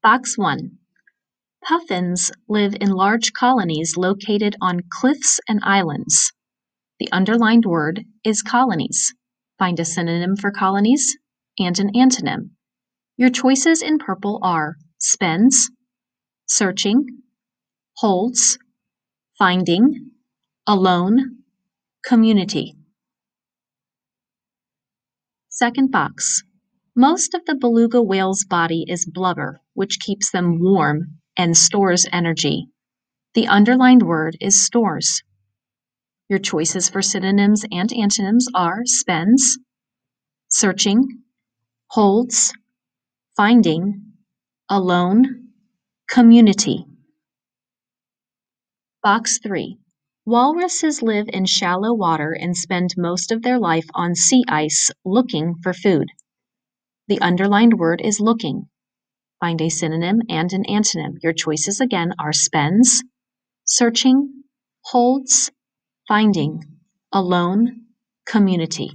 Box 1. Puffins live in large colonies located on cliffs and islands. The underlined word is colonies. Find a synonym for colonies and an antonym. Your choices in purple are spends, searching, holds, finding, alone, community. Second box. Most of the beluga whale's body is blubber, which keeps them warm and stores energy. The underlined word is stores. Your choices for synonyms and antonyms are spends, searching, holds, finding, alone, community. Box 3. Walruses live in shallow water and spend most of their life on sea ice looking for food. The underlined word is looking. Find a synonym and an antonym. Your choices again are spends, searching, holds, finding, alone, community.